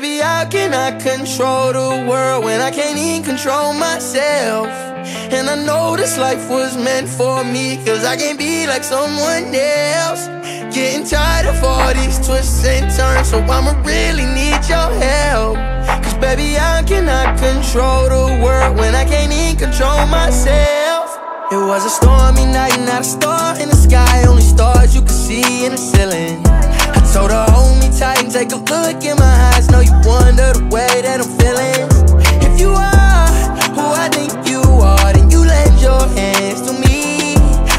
baby, how can I control the world when I can't even control myself? And I know this life was meant for me, cause I can't be like someone else. Getting tired of all these twists and turns, so I'ma really need your help. Cause baby, I control the world when I can't even control myself? It was a stormy night, not a star in the sky, only stars you my eyes. Know you wonder the way that I'm feeling. If you are who I think you are, then you lend your hands to me.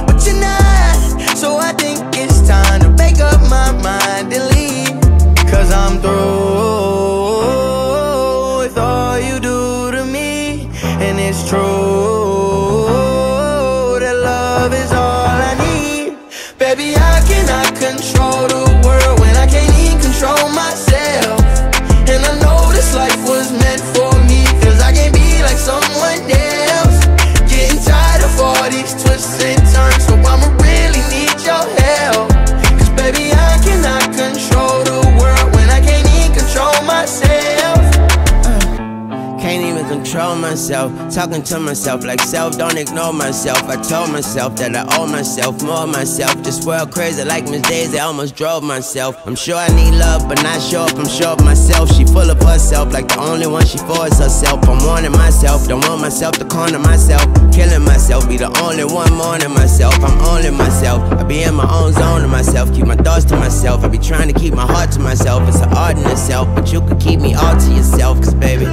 But you're not, so I think it's time to make up my mind and leave. Cause I'm through with all you do to me, and it's true that love is all I need. Baby, I control the world when I can't even control myself? And control myself. Talking to myself like self, don't ignore myself. I told myself that I owe myself more myself. This world crazy like Miss Daisy, I almost drove myself. I'm sure I need love, but not sure if I'm sure of myself. She full of herself, like the only one she for is herself. I'm warning myself, don't want myself to corner myself. Killing myself, be the only one mourning myself. I'm only myself. I be in my own zone of myself, keep my thoughts to myself. I be trying to keep my heart to myself. It's an art in itself, but you could keep me all to yourself, cause baby.